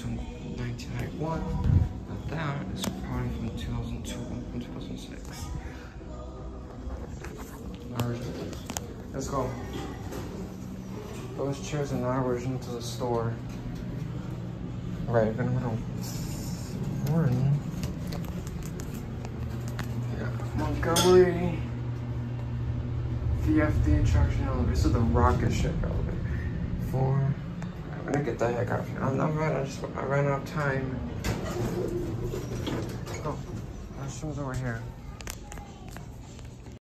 from 1991. But that is probably from 2002 and 2006. Originals. Let's go. Those chairs are not original to the store. Right, we're gonna go to Yeah, Montgomery. VFD traction elevator. This is the rocket ship elevator. Four. Gonna get the heck out of here. I'm not right. I just I ran out of time. Oh, restrooms over here.